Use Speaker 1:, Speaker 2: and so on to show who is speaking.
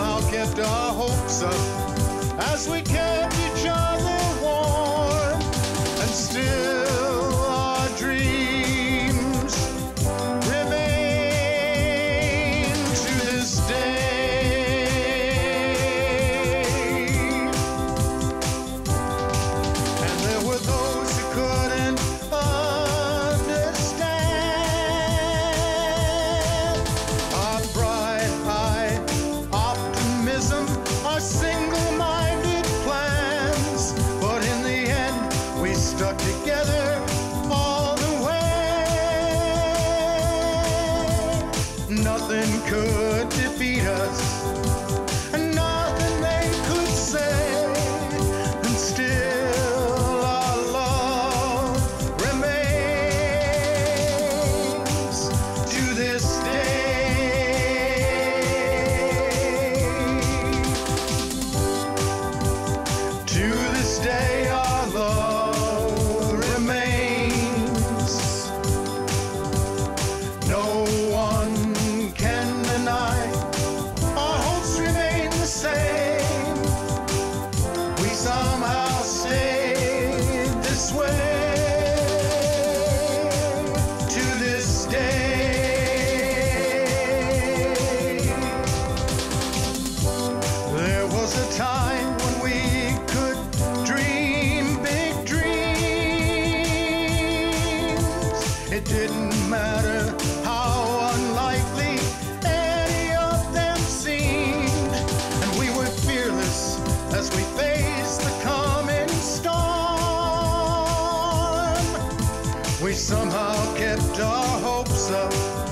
Speaker 1: somehow kept our hopes up as we kept each other. stuck together all the way. Nothing could defeat us. we somehow kept our hopes up.